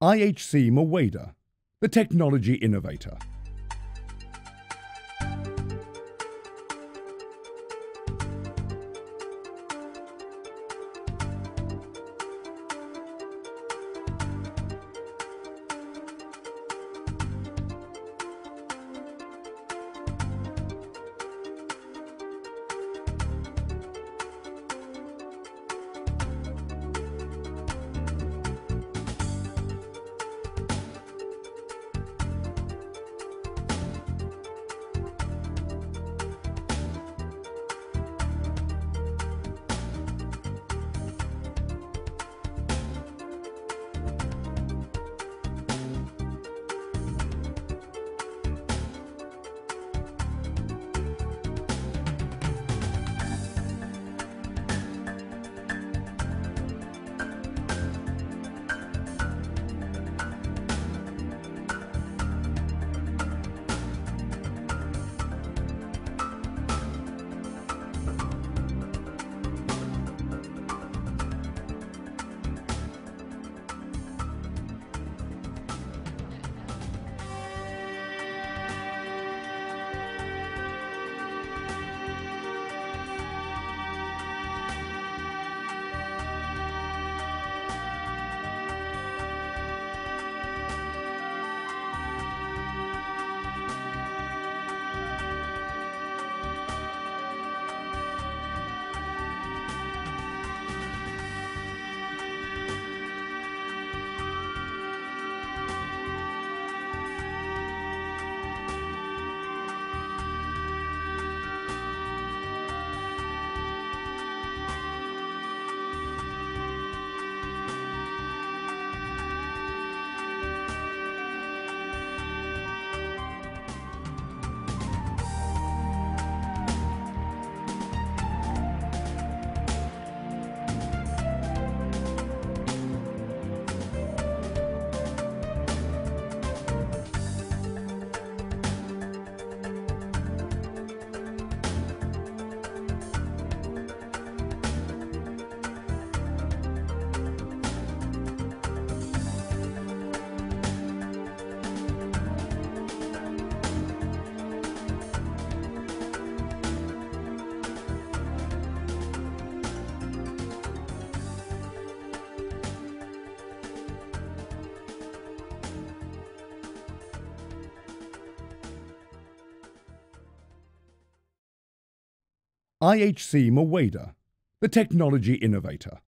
IHC Mawada, the technology innovator. IHC Mawada, the technology innovator.